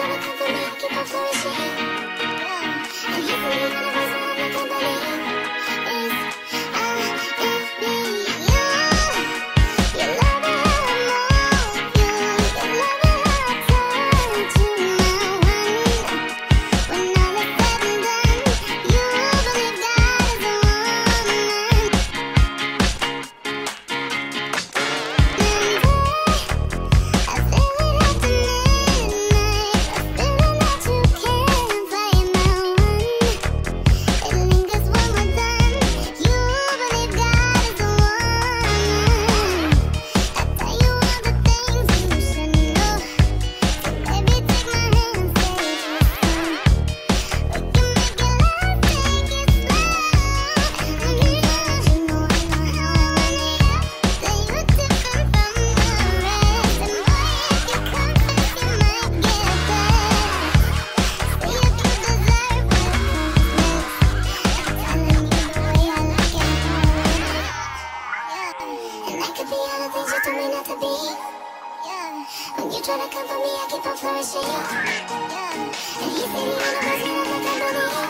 trying to come Yeah. When you try to come for me, I keep on flourishing. Yeah. And you see the universe, I look company.